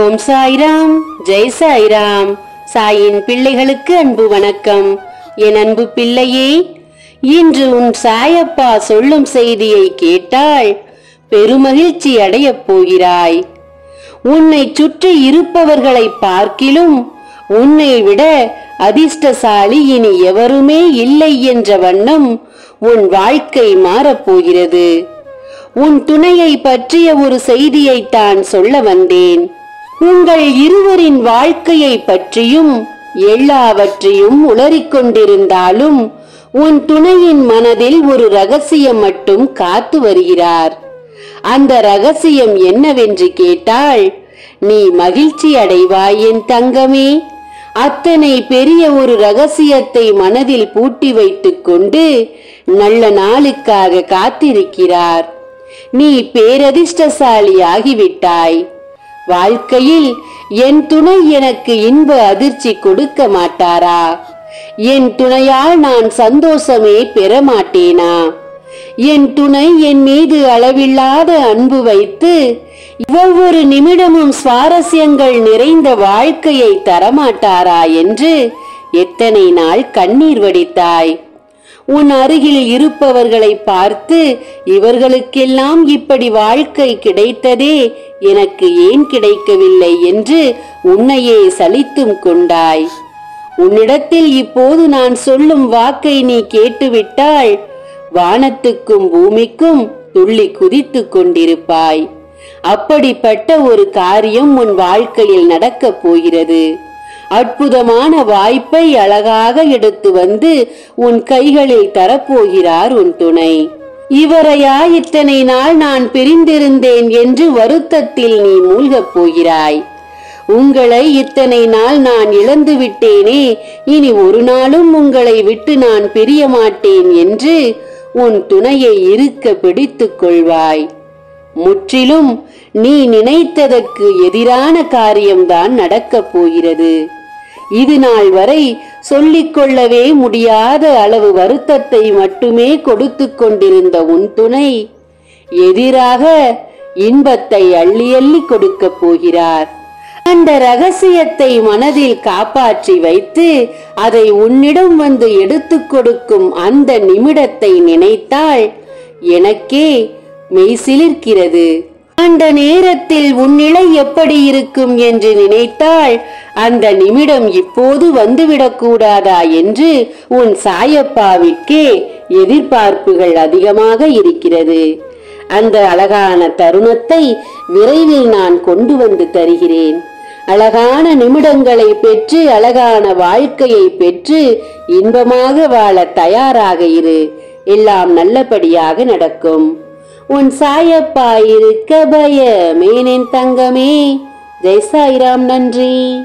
ஓம் சாய்ராம். ஜெய் சாய்ராம். சாயின் பிள்ளைகளுக்கு அன்பு வணக்கம். என் அன்பு பிள்ளையே இன்று உன் சாயப்பா சொல்லும் செய்தியை கேட்டால் பெருமகிழ்ச்சி அடையப் போகிறாய். உன்னை சுற்றி இருப்பவர்களை பார்க்கிலும் உன்னை விட அதிர்ஷ்டசாலி இனி எவருமே இல்லை என்ற வண்ணம் உன் வாழ்க்கை மாறப்போகிறது உன் துணையை பற்றிய ஒரு செய்தியைத்தான் சொல்ல வந்தேன். உங்கள் இருவரின் வாழ்க்கையை பற்றியும் எல்லாவற்றையும் உளறிக்கொண்டிருந்தாலும் உன் துணையின் மனதில் ஒரு ரகசியம் மட்டும் காத்து வருகிறார். அந்த ரகசியம் என்னவென்று கேட்டால் நீ மகிழ்ச்சி அடைவாய் என் தங்கமே. அத்தனை பெரிய ஒரு ரகசியத்தை மனதில் பூட்டி வைத்துக் கொண்டு நல்ல நாளுக்காக காத்திருக்கிறார். நீ பேரதிர்ஷ்டசாலி ஆகிவிட்டாய் வாழ்க்கையில் என் துணை எனக்கு இன்ப அதிர்ச்சி கொடுக்க மாட்டாரா? என் துணையால் நான் சந்தோஷமே பெற மாட்டேனா? என் துணை என் மீது அளவில்லாத அன்பு வைத்து ஒவ்வொரு நிமிடமும் சுவாரஸ்யங்கள் நிறைந்த வாழ்க்கையை தரமாட்டாரா என்று எத்தனை நாள் கண்ணீர் வடித்தாய். உன் அருகில் இருப்பவர்களை பார்த்து இவர்களுக்கெல்லாம் இப்படி வாழ்க்கை கிடைத்ததே எனக்கு ஏன் கிடைக்கவில்லை என்று உன்னையே சலித்தும் கொண்டாய். உன்னிடத்தில் இப்போது நான் சொல்லும் வாக்கை நீ கேட்டுவிட்டால் வானத்துக்கும் பூமிக்கும் துள்ளி குதித்துக் கொண்டிருப்பாய். அப்படிப்பட்ட ஒரு காரியம் உன் வாழ்க்கையில் நடக்கப் போகிறது. அற்புதமான வாய்ப்பை அழகாக எடுத்து வந்து உன் கைகளில் தரப்போகிறார் உன் துணை. இவரையா இத்தனை நாள் நான் பிரிந்திருந்தேன் என்று வருத்தத்தில் நீ மூழ்கப் போகிறாய். உங்களை இத்தனை நாள் நான் இழந்து விட்டேனே இனி ஒரு நாளும் உங்களை விட்டு நான் பிரிய மாட்டேன் என்று உன் துணையை இருக்க பிடித்துக் கொள்வாய். முற்றிலும் நீ நினைத்ததற்கு எதிரான காரியம்தான் நடக்கப் போகிறது. இது நாள் வரை சொல்லிக்கொள்ளவே முடியாத அளவு வருத்தத்தை மட்டுமே கொடுத்து கொண்டிருந்த உன் துணை எதிராக இன்பத்தை அள்ளி அள்ளி கொடுக்கப் போகிறார். அந்த ரகசியத்தை மனதில் காப்பாற்றி வைத்து அதை உன்னிடம் வந்து எடுத்துக் கொடுக்கும் அந்த நிமிடத்தை நினைத்தால் எனக்கே மெய்சிலிருக்கிறது அந்த நேரத்தில் உன் நிலை எப்படி இருக்கும் என்று நினைத்தால் அந்த நிமிடம் இப்போது வந்துவிடக் கூடாதா என்று உன் சாயப்பாவிற்கே எதிர்பார்ப்புகள் அதிகமாக இருக்கிறது. அந்த அழகான தருணத்தை விரைவில் நான் கொண்டு வந்து தருகிறேன். அழகான நிமிடங்களை பெற்று அழகான வாழ்க்கையை பெற்று இன்பமாக வாழ தயாராக இரு. எல்லாம் நல்லபடியாக நடக்கும். உன் சாயப்பா இருக்க பயமேனின் தங்கமே. ஜெய் சாய்ராம் நன்றி.